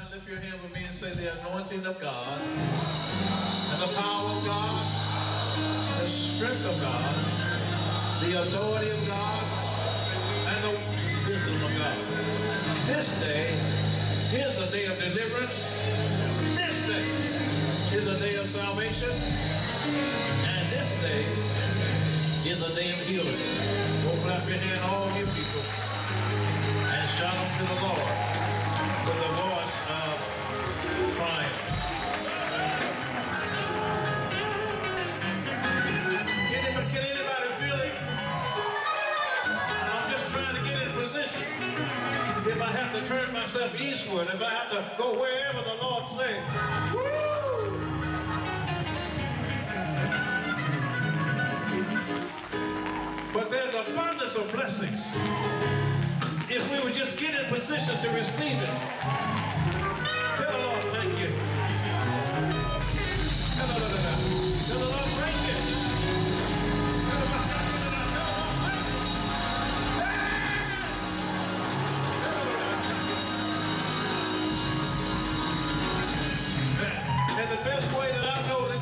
Now lift your hand with me and say the anointing of God and the power of God, the strength of God, the authority of God, and the wisdom of God. This day is a day of deliverance. This day is a day of salvation. And this day is a day of healing. Open up your hand, all you people, and shout unto the Lord to turn myself eastward, if I have to go wherever the Lord says! But there's abundance of blessings if we would just get in position to receive it.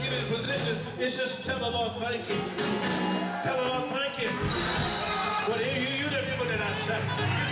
get in position, it's just tell the Lord thank you. Tell the Lord thank you. But you, you the people that I serve.